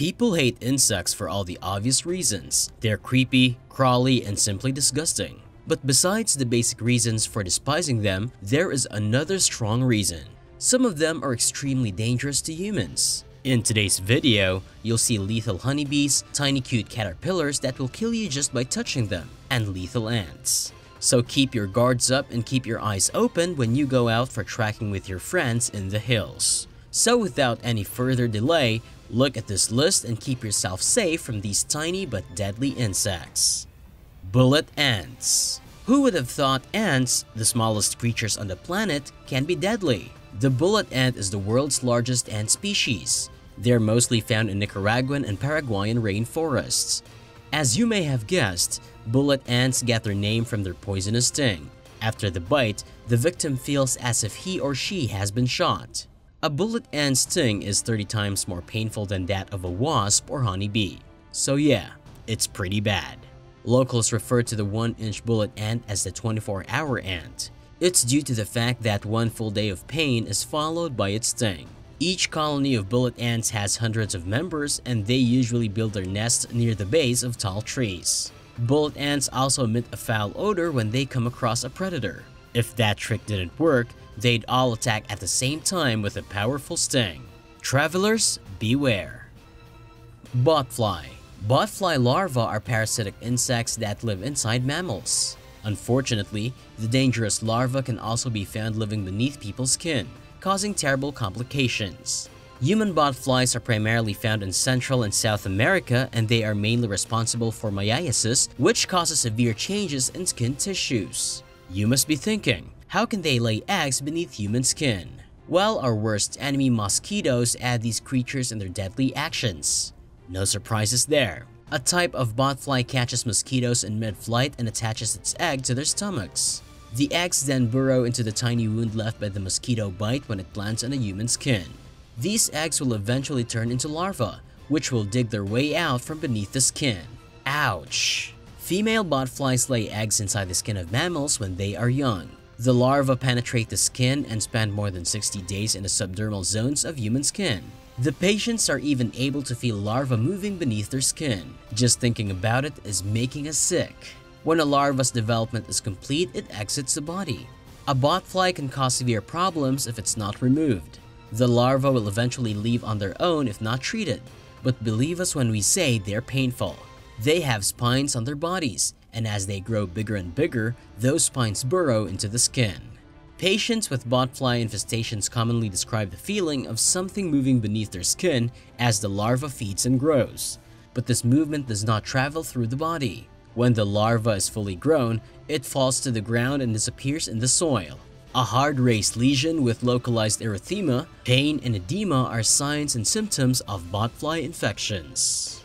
People hate insects for all the obvious reasons. They're creepy, crawly, and simply disgusting. But besides the basic reasons for despising them, there is another strong reason. Some of them are extremely dangerous to humans. In today's video, you'll see lethal honeybees, tiny cute caterpillars that will kill you just by touching them, and lethal ants. So keep your guards up and keep your eyes open when you go out for trekking with your friends in the hills. So without any further delay, look at this list and keep yourself safe from these tiny but deadly insects. Bullet Ants Who would have thought ants, the smallest creatures on the planet, can be deadly? The bullet ant is the world's largest ant species. They're mostly found in Nicaraguan and Paraguayan rainforests. As you may have guessed, bullet ants get their name from their poisonous sting. After the bite, the victim feels as if he or she has been shot. A bullet ant sting is 30 times more painful than that of a wasp or honeybee. So yeah, it's pretty bad. Locals refer to the 1-inch bullet ant as the 24-hour ant. It's due to the fact that one full day of pain is followed by its sting. Each colony of bullet ants has hundreds of members and they usually build their nests near the base of tall trees. Bullet ants also emit a foul odor when they come across a predator. If that trick didn't work, they'd all attack at the same time with a powerful sting. Travelers, beware. Botfly Botfly larvae are parasitic insects that live inside mammals. Unfortunately, the dangerous larva can also be found living beneath people's skin, causing terrible complications. Human botflies are primarily found in Central and South America and they are mainly responsible for myiasis, which causes severe changes in skin tissues. You must be thinking, how can they lay eggs beneath human skin? Well, our worst enemy mosquitoes add these creatures in their deadly actions. No surprises there. A type of botfly catches mosquitoes in mid-flight and attaches its egg to their stomachs. The eggs then burrow into the tiny wound left by the mosquito bite when it lands on a human skin. These eggs will eventually turn into larvae, which will dig their way out from beneath the skin. Ouch! Female botflies lay eggs inside the skin of mammals when they are young. The larvae penetrate the skin and spend more than 60 days in the subdermal zones of human skin. The patients are even able to feel larvae moving beneath their skin. Just thinking about it is making us sick. When a larva's development is complete, it exits the body. A botfly can cause severe problems if it's not removed. The larva will eventually leave on their own if not treated, but believe us when we say they're painful. They have spines on their bodies, and as they grow bigger and bigger, those spines burrow into the skin. Patients with botfly infestations commonly describe the feeling of something moving beneath their skin as the larva feeds and grows. But this movement does not travel through the body. When the larva is fully grown, it falls to the ground and disappears in the soil. A hard raised lesion with localized erythema, pain, and edema are signs and symptoms of botfly infections.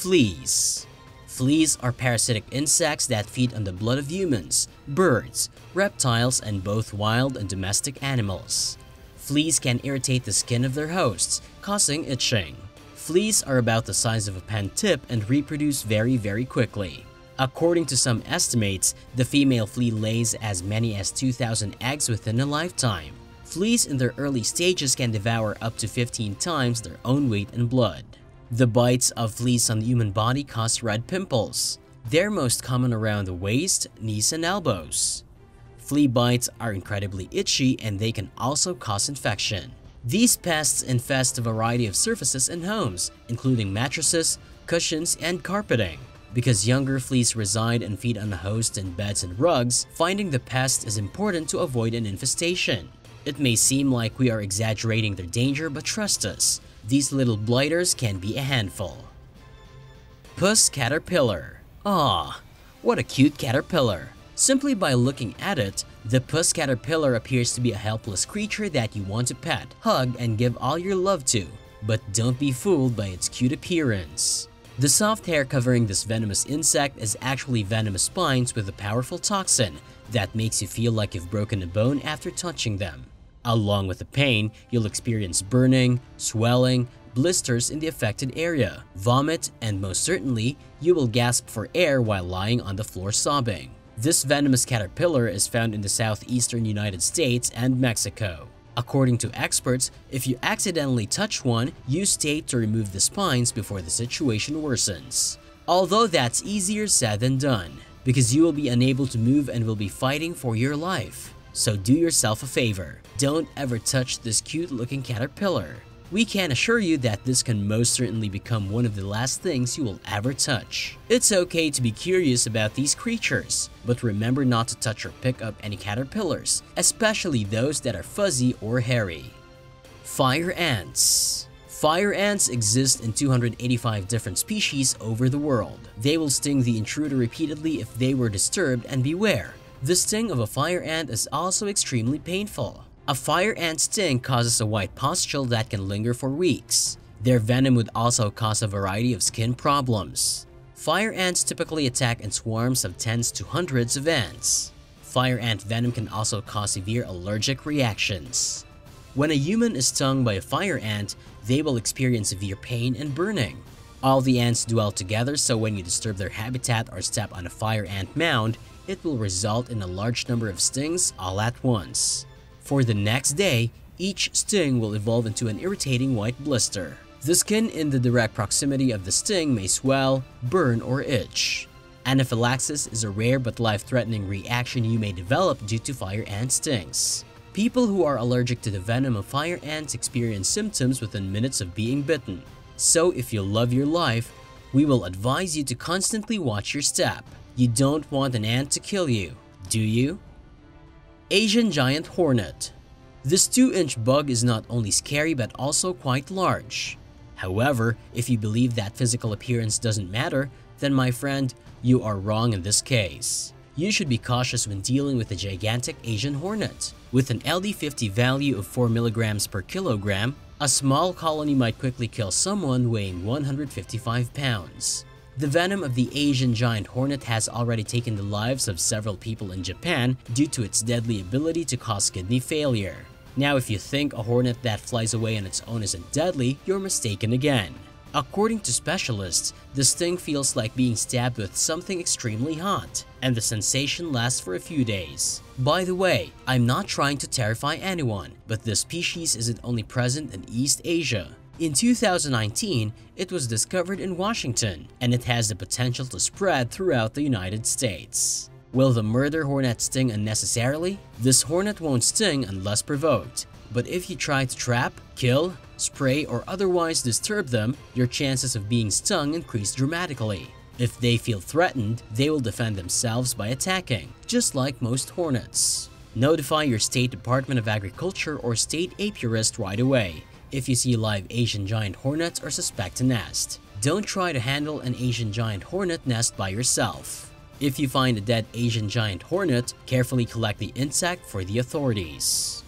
Fleas Fleas are parasitic insects that feed on the blood of humans, birds, reptiles, and both wild and domestic animals. Fleas can irritate the skin of their hosts, causing itching. Fleas are about the size of a pen tip and reproduce very very quickly. According to some estimates, the female flea lays as many as 2,000 eggs within a lifetime. Fleas in their early stages can devour up to 15 times their own weight in blood. The bites of fleas on the human body cause red pimples. They're most common around the waist, knees, and elbows. Flea bites are incredibly itchy and they can also cause infection. These pests infest a variety of surfaces in homes, including mattresses, cushions, and carpeting. Because younger fleas reside and feed on the host and beds and rugs, finding the pest is important to avoid an infestation. It may seem like we are exaggerating their danger, but trust us, these little blighters can be a handful. Puss Caterpillar Ah, what a cute caterpillar. Simply by looking at it, the puss caterpillar appears to be a helpless creature that you want to pet, hug, and give all your love to. But don't be fooled by its cute appearance. The soft hair covering this venomous insect is actually venomous spines with a powerful toxin that makes you feel like you've broken a bone after touching them. Along with the pain, you'll experience burning, swelling, blisters in the affected area, vomit, and most certainly, you will gasp for air while lying on the floor sobbing. This venomous caterpillar is found in the southeastern United States and Mexico. According to experts, if you accidentally touch one, use tape to remove the spines before the situation worsens. Although that's easier said than done, because you will be unable to move and will be fighting for your life. So do yourself a favor, don't ever touch this cute looking caterpillar. We can assure you that this can most certainly become one of the last things you will ever touch. It's okay to be curious about these creatures, but remember not to touch or pick up any caterpillars, especially those that are fuzzy or hairy. Fire Ants Fire ants exist in 285 different species over the world. They will sting the intruder repeatedly if they were disturbed and beware. The sting of a fire ant is also extremely painful. A fire ant sting causes a white pustule that can linger for weeks. Their venom would also cause a variety of skin problems. Fire ants typically attack in swarms of tens to hundreds of ants. Fire ant venom can also cause severe allergic reactions. When a human is stung by a fire ant, they will experience severe pain and burning. All the ants dwell together so when you disturb their habitat or step on a fire ant mound, it will result in a large number of stings all at once. For the next day, each sting will evolve into an irritating white blister. The skin in the direct proximity of the sting may swell, burn, or itch. Anaphylaxis is a rare but life-threatening reaction you may develop due to fire ant stings. People who are allergic to the venom of fire ants experience symptoms within minutes of being bitten. So if you love your life, we will advise you to constantly watch your step. You don't want an ant to kill you, do you? Asian Giant Hornet This 2-inch bug is not only scary but also quite large. However, if you believe that physical appearance doesn't matter, then my friend, you are wrong in this case. You should be cautious when dealing with a gigantic Asian hornet. With an LD50 value of 4 mg per kilogram, a small colony might quickly kill someone weighing 155 pounds. The venom of the Asian giant hornet has already taken the lives of several people in Japan due to its deadly ability to cause kidney failure. Now if you think a hornet that flies away on its own isn't deadly, you're mistaken again. According to specialists, the sting feels like being stabbed with something extremely hot, and the sensation lasts for a few days. By the way, I'm not trying to terrify anyone, but this species isn't only present in East Asia. In 2019, it was discovered in Washington, and it has the potential to spread throughout the United States. Will the murder hornet sting unnecessarily? This hornet won't sting unless provoked, but if you try to trap, kill, spray, or otherwise disturb them, your chances of being stung increase dramatically. If they feel threatened, they will defend themselves by attacking, just like most hornets. Notify your State Department of Agriculture or state apiarist right away if you see live Asian giant hornets or suspect a nest. Don't try to handle an Asian giant hornet nest by yourself. If you find a dead Asian giant hornet, carefully collect the insect for the authorities.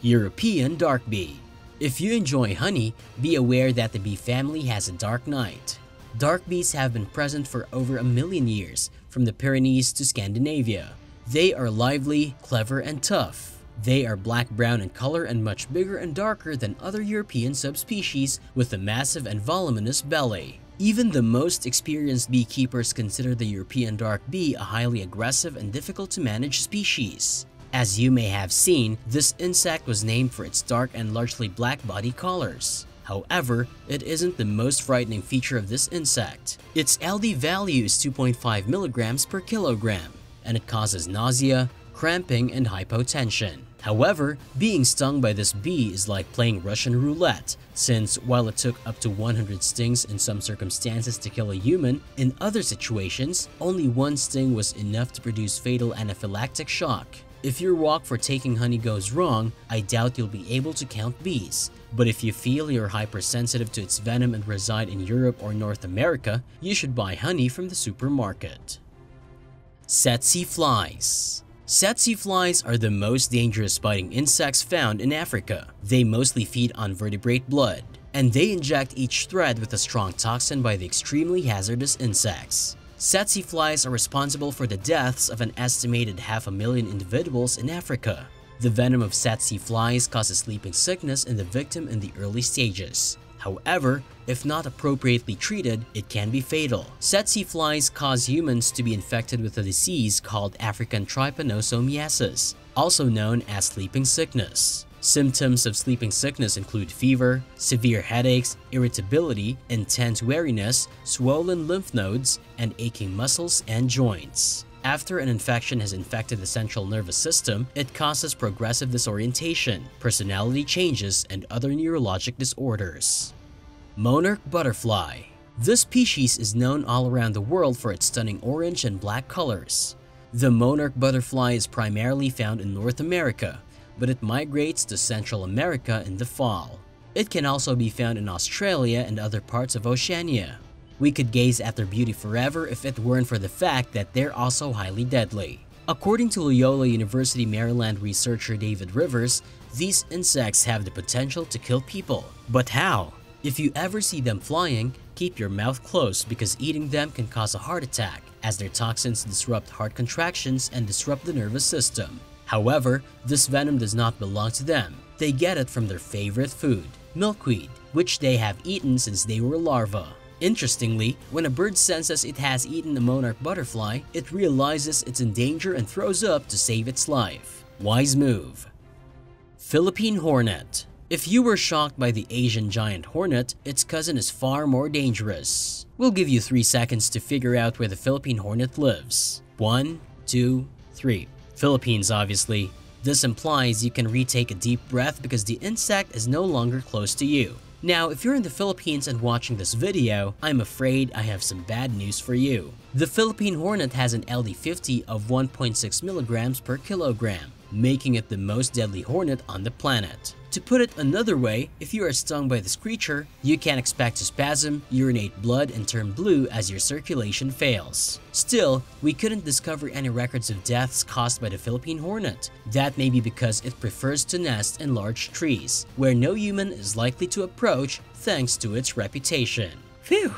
European Dark Bee If you enjoy honey, be aware that the bee family has a dark night. Dark bees have been present for over a million years, from the Pyrenees to Scandinavia. They are lively, clever, and tough. They are black-brown in color and much bigger and darker than other European subspecies with a massive and voluminous belly. Even the most experienced beekeepers consider the European dark bee a highly aggressive and difficult to manage species. As you may have seen, this insect was named for its dark and largely black body colors. However, it isn't the most frightening feature of this insect. Its LD value is 2.5 milligrams per kilogram, and it causes nausea, cramping, and hypotension. However, being stung by this bee is like playing Russian roulette, since while it took up to 100 stings in some circumstances to kill a human, in other situations, only one sting was enough to produce fatal anaphylactic shock. If your walk for taking honey goes wrong, I doubt you'll be able to count bees. But if you feel you're hypersensitive to its venom and reside in Europe or North America, you should buy honey from the supermarket. Tsetse flies Tsetse flies are the most dangerous biting insects found in Africa. They mostly feed on vertebrate blood, and they inject each thread with a strong toxin by the extremely hazardous insects. Tsetse flies are responsible for the deaths of an estimated half a million individuals in Africa. The venom of tsetse flies causes sleeping sickness in the victim in the early stages. However, if not appropriately treated, it can be fatal. Tsetse flies cause humans to be infected with a disease called African trypanosomiasis, also known as sleeping sickness. Symptoms of sleeping sickness include fever, severe headaches, irritability, intense weariness, swollen lymph nodes, and aching muscles and joints. After an infection has infected the central nervous system, it causes progressive disorientation, personality changes, and other neurologic disorders. Monarch Butterfly This species is known all around the world for its stunning orange and black colors. The monarch butterfly is primarily found in North America, but it migrates to Central America in the fall. It can also be found in Australia and other parts of Oceania. We could gaze at their beauty forever if it weren't for the fact that they're also highly deadly. According to Loyola University Maryland researcher David Rivers, these insects have the potential to kill people. But how? If you ever see them flying, keep your mouth closed because eating them can cause a heart attack as their toxins disrupt heart contractions and disrupt the nervous system. However, this venom does not belong to them. They get it from their favorite food, milkweed, which they have eaten since they were larvae. Interestingly, when a bird senses it has eaten a monarch butterfly, it realizes it's in danger and throws up to save its life. Wise move. Philippine Hornet If you were shocked by the Asian giant hornet, its cousin is far more dangerous. We'll give you 3 seconds to figure out where the Philippine hornet lives. One, two, three. Philippines obviously. This implies you can retake a deep breath because the insect is no longer close to you. Now, if you're in the Philippines and watching this video, I'm afraid I have some bad news for you. The Philippine Hornet has an LD50 of 1.6 milligrams per kilogram, making it the most deadly hornet on the planet. To put it another way, if you are stung by this creature, you can expect to spasm, urinate blood, and turn blue as your circulation fails. Still, we couldn't discover any records of deaths caused by the Philippine hornet. That may be because it prefers to nest in large trees, where no human is likely to approach thanks to its reputation. Phew!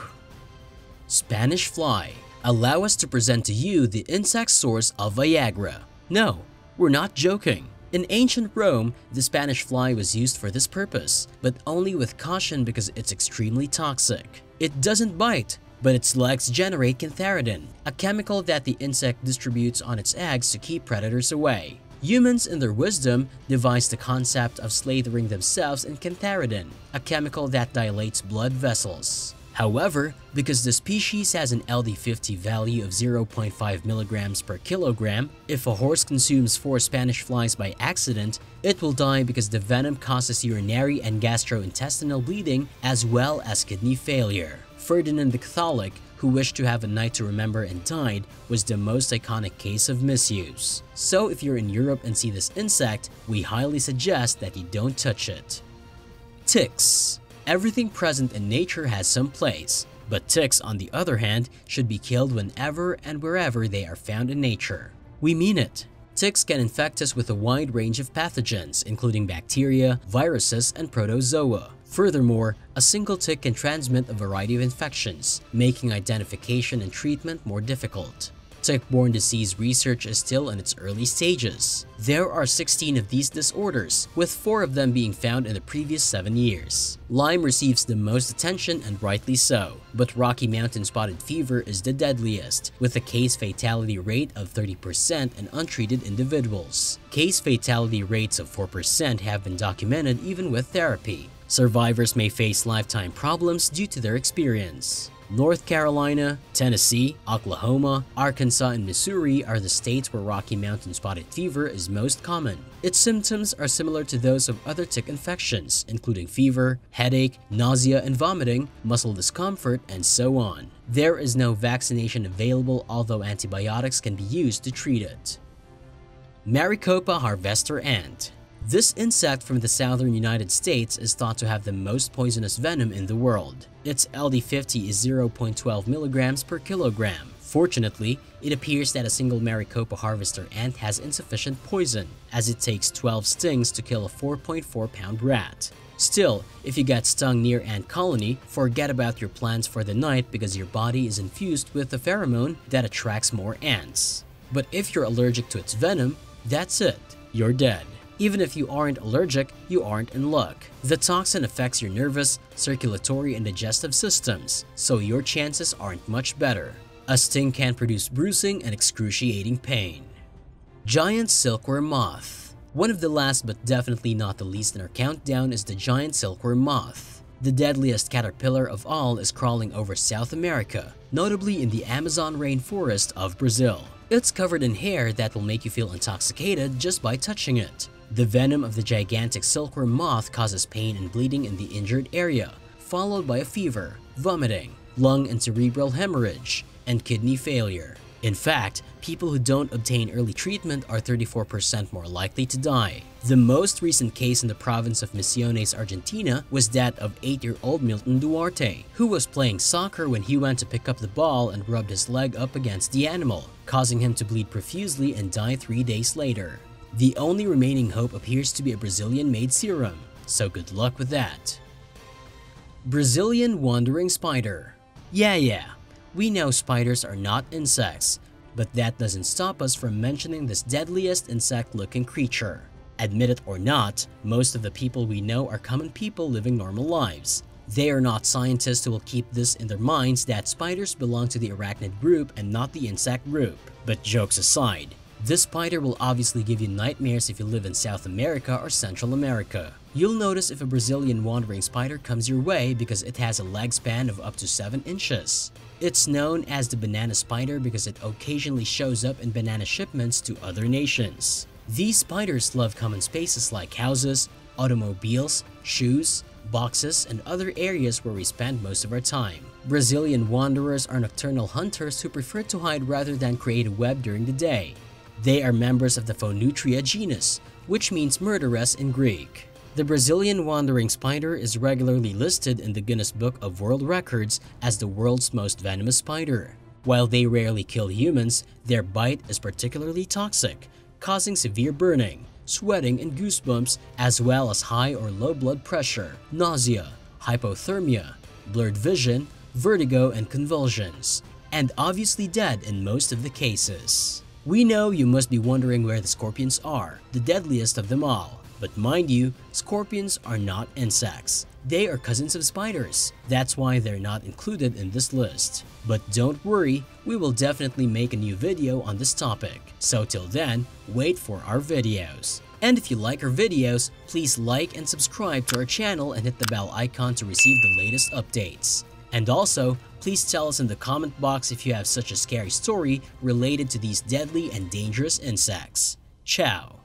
Spanish fly. Allow us to present to you the insect source of Viagra. No, we're not joking. In ancient Rome, the Spanish fly was used for this purpose, but only with caution because it's extremely toxic. It doesn't bite, but its legs generate cantharidin, a chemical that the insect distributes on its eggs to keep predators away. Humans, in their wisdom, devised the concept of slathering themselves in cantharidin, a chemical that dilates blood vessels. However, because the species has an LD50 value of 0.5 milligrams per kilogram, if a horse consumes 4 Spanish flies by accident, it will die because the venom causes urinary and gastrointestinal bleeding as well as kidney failure. Ferdinand the Catholic, who wished to have a night to remember and died, was the most iconic case of misuse. So if you're in Europe and see this insect, we highly suggest that you don't touch it. Ticks Everything present in nature has some place, but ticks on the other hand should be killed whenever and wherever they are found in nature. We mean it. Ticks can infect us with a wide range of pathogens, including bacteria, viruses, and protozoa. Furthermore, a single tick can transmit a variety of infections, making identification and treatment more difficult. Tick-borne disease research is still in its early stages. There are 16 of these disorders, with 4 of them being found in the previous 7 years. Lyme receives the most attention and rightly so, but Rocky Mountain spotted fever is the deadliest, with a case fatality rate of 30% in untreated individuals. Case fatality rates of 4% have been documented even with therapy. Survivors may face lifetime problems due to their experience. North Carolina, Tennessee, Oklahoma, Arkansas, and Missouri are the states where Rocky Mountain spotted fever is most common. Its symptoms are similar to those of other tick infections, including fever, headache, nausea and vomiting, muscle discomfort, and so on. There is no vaccination available although antibiotics can be used to treat it. Maricopa harvester ant this insect from the southern United States is thought to have the most poisonous venom in the world. Its LD50 is 0.12 milligrams per kilogram. Fortunately, it appears that a single Maricopa harvester ant has insufficient poison, as it takes 12 stings to kill a 4.4 pound rat. Still, if you get stung near ant colony, forget about your plans for the night because your body is infused with a pheromone that attracts more ants. But if you're allergic to its venom, that's it, you're dead. Even if you aren't allergic, you aren't in luck. The toxin affects your nervous, circulatory, and digestive systems, so your chances aren't much better. A sting can produce bruising and excruciating pain. Giant Silkworm Moth One of the last but definitely not the least in our countdown is the giant silkworm moth. The deadliest caterpillar of all is crawling over South America, notably in the Amazon rainforest of Brazil. It's covered in hair that will make you feel intoxicated just by touching it. The venom of the gigantic silkworm moth causes pain and bleeding in the injured area, followed by a fever, vomiting, lung and cerebral hemorrhage, and kidney failure. In fact, people who don't obtain early treatment are 34% more likely to die. The most recent case in the province of Misiones, Argentina was that of 8-year-old Milton Duarte, who was playing soccer when he went to pick up the ball and rubbed his leg up against the animal, causing him to bleed profusely and die three days later. The only remaining hope appears to be a Brazilian-made serum, so good luck with that. Brazilian Wandering Spider Yeah yeah, we know spiders are not insects, but that doesn't stop us from mentioning this deadliest insect-looking creature. Admit it or not, most of the people we know are common people living normal lives. They are not scientists who will keep this in their minds that spiders belong to the arachnid group and not the insect group. But jokes aside, this spider will obviously give you nightmares if you live in South America or Central America. You'll notice if a Brazilian wandering spider comes your way because it has a leg span of up to 7 inches. It's known as the banana spider because it occasionally shows up in banana shipments to other nations. These spiders love common spaces like houses, automobiles, shoes, boxes, and other areas where we spend most of our time. Brazilian wanderers are nocturnal hunters who prefer to hide rather than create a web during the day. They are members of the Phoneutria genus, which means murderess in Greek. The Brazilian wandering spider is regularly listed in the Guinness Book of World Records as the world's most venomous spider. While they rarely kill humans, their bite is particularly toxic, causing severe burning, sweating and goosebumps, as well as high or low blood pressure, nausea, hypothermia, blurred vision, vertigo and convulsions, and obviously dead in most of the cases. We know you must be wondering where the scorpions are, the deadliest of them all. But mind you, scorpions are not insects. They are cousins of spiders. That's why they're not included in this list. But don't worry, we will definitely make a new video on this topic. So till then, wait for our videos. And if you like our videos, please like and subscribe to our channel and hit the bell icon to receive the latest updates. And also, please tell us in the comment box if you have such a scary story related to these deadly and dangerous insects. Ciao!